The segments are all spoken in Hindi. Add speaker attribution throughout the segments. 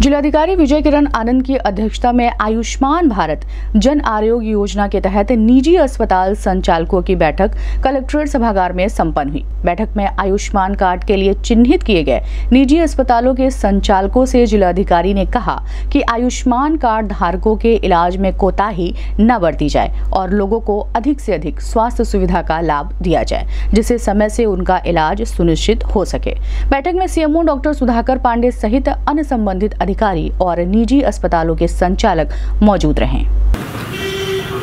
Speaker 1: जिलाधिकारी विजय किरण आनंद की अध्यक्षता में आयुष्मान भारत जन आरोग्य योजना के तहत निजी अस्पताल संचालकों की बैठक कलेक्ट्रेट सभागार में संपन्न हुई। बैठक में आयुष्मान कार्ड के लिए चिन्हित किए गए निजी अस्पतालों के संचालकों से जिलाधिकारी ने कहा कि आयुष्मान कार्ड धारकों के इलाज में कोताही न बरती जाए और लोगों को अधिक से अधिक स्वास्थ्य सुविधा का लाभ दिया जाए, जिससे समय से उनका इलाज सुनिश्चित हो सके। बैठक में सीएमओ डॉक्टर सुधाकर पांडे सहित अन्य संबंधित अधिकारी और निजी अस्पतालों के संचालक मौजूद रहे।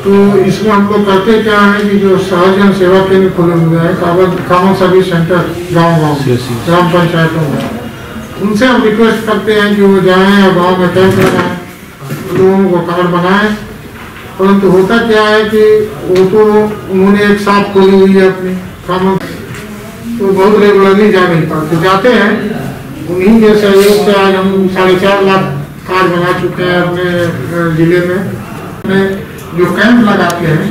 Speaker 2: तो इसमें हम लोग करते क्या है कि जो सहजन सेवा केंद्र खुले हुए हैं कॉमन सर्विस सेंटर गाँव गाँव ग्राम पंचायतों में। उनसे हम रिक्वेस्ट करते हैं कि वो जाएँ और गाँव में कैंप लगाएँ लोगों को कार्ड बनाएँ। परंतु होता क्या है कि वो तो उन्होंने एक साथ खोली हुई है अपनी। कॉमन तो बहुत रेगुलरली जा नहीं पाते। जाते हैं उन्हीं के सहयोग से आज हम साढ़े चार लाख कार्ड बना चुके हैं अपने ज़िले में। जो कैंप लगाते हैं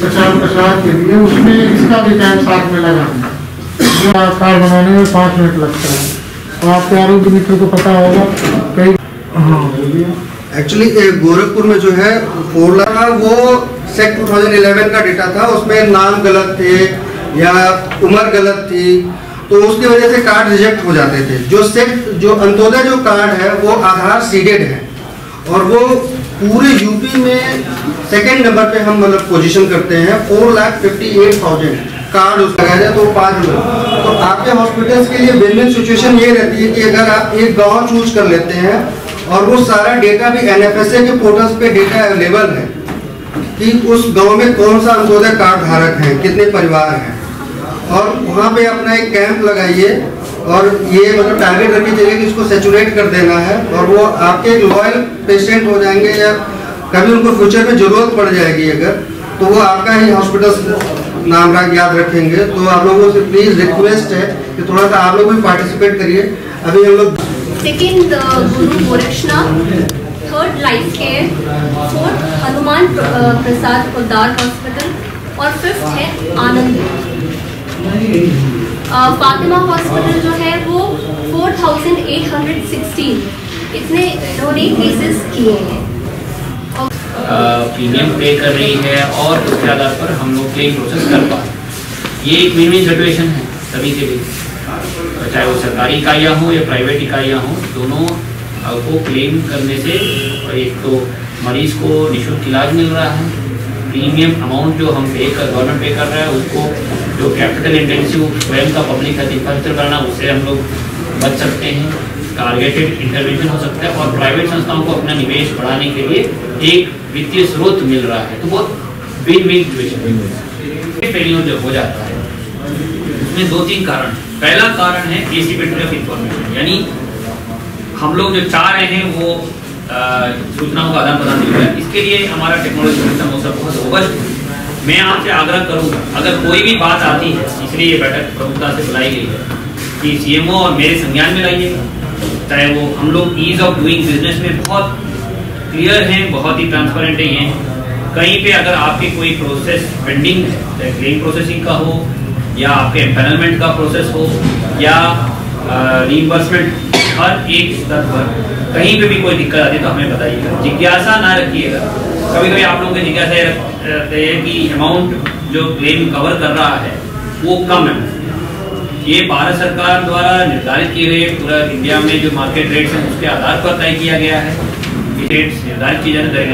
Speaker 2: प्रचार प्रसार के लिए, उसमें इसका भी कैंप साथ में लगा जो कार्ड बनाने में पाँच मिनट लगता है। और आपके आरोग्य मित्र को पता होगा, कई हाँ
Speaker 3: एक्चुअली गोरखपुर में जो है, फोरला वो सेक्ट 2011 का डेटा था, उसमें नाम गलत थे या उम्र गलत थी। तो उसकी वजह से कार्ड रिजेक्ट हो जाते थे। जो सेक्ट जो अंत्योदय जो कार्ड है, वो आधार सीडेड है। और वो पूरे यूपी में सेकेंड नंबर पे हम मतलब पोजीशन करते हैं four lakh fifty eight thousand card लगाया जाए तो पाँच नंबर तो आपके हॉस्पिटल्स के लिए विन सिचुएशन ये रहती है कि अगर आप एक गाँव चूज़ कर लेते हैं, और वो सारा डेटा भी एनएफएसए के पोर्टल्स पे डेटा अवेलेबल है, कि उस गाँव में कौन सा अंत्योदय कार्ड धारक है, कितने परिवार हैं। और वहाँ पे अपना एक कैंप लगाइए और ये मतलब टारगेट रखी चाहिए कि इसको सेचुरेट कर देना है और वो आपके लॉयल पेशेंट हो जाएँगे या कभी उनको फ्यूचर में ज़रूरत पड़ जाएगी अगर तो वो आपका ही हॉस्पिटल नाम याद रखेंगे। तो आप लोगों से प्लीज़ रिक्वेस्ट है कि थोड़ा सा आप लोग भी पार्टिसिपेट करिए। अभी हम लोग
Speaker 4: third life care fourth Hanuman Prasad Uddhar hospital और फिफ्थ है आनंद। फातिमा हॉस्पिटल जो है वो 4,816 इतने इन्होंने केसेस किए हैं।
Speaker 5: प्रीमियम पे कर रही है और उसके आधार पर हम लोग क्लेम प्रोसेस कर पा ये एक विन विन सिचुएशन है सभी के लिए। चाहे वो सरकारी इकाइयाँ हों या प्राइवेट इकाइयाँ हों दोनों को क्लेम करने से एक तो मरीज़ को निःशुल्क इलाज मिल रहा है। प्रीमियम अमाउंट जो हम पे कर गवर्नमेंट पे कर रहा है उसको जो कैपिटल इंटेंसिव स्वयं का पब्लिक इंफ्रास्ट्रक्चर बनाना उससे हम लोग बच सकते हैं। टारगेटेड इंटरवेंशन हो सकता है और प्राइवेट संस्थाओं को अपना निवेश बढ़ाने के लिए एक वित्तीय स्रोत मिल रहा है। तो बहुत विन विन सिचुएशन जो हो जाता है, उसमें दो तीन कारण पहला कारण है एसिमेट्री ऑफ़ इंफॉर्मेशन यानी हम लोग जो चाह रहे हैं वो सूचनाओं का आदान प्रदान रहा है। इसके लिए हमारा टेक्नोलॉजी सिस्टम बहुत रोबस्ट मैं आपसे आग्रह करूँगा, अगर कोई भी बात आती है, इसलिए ये बैठक प्रमुखता से बुलाई गई है, कि सीएमओ और मेरे संज्ञान में लाइएगा चाहे वो हम लोग ईज ऑफ़ डूइंग बिज़नेस में बहुत क्लियर हैं, बहुत ही ट्रांसपेरेंट है ये। कहीं पे अगर आपके कोई प्रोसेस पेंडिंग है चाहे क्लेम प्रोसेसिंग का हो, या आपके एम्पेनलमेंट का प्रोसेस हो, या रीइंबर्समेंट हर एक स्तर पर कहीं पे भी कोई दिक्कत आती है तो हमें बताइएगा। जिज्ञासा ना रखिएगा। कभी कभी आप लोग जिज्ञासा हैं कि अमाउंट जो क्लेम कवर कर रहा है, वो कम है। ये भारत सरकार द्वारा निर्धारित किए गए पूरा इंडिया में जो मार्केट रेट्स हैं, उसके आधार पर तय किया गया है। रेट्स निर्धारित किए जाने तय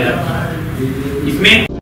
Speaker 5: इसमें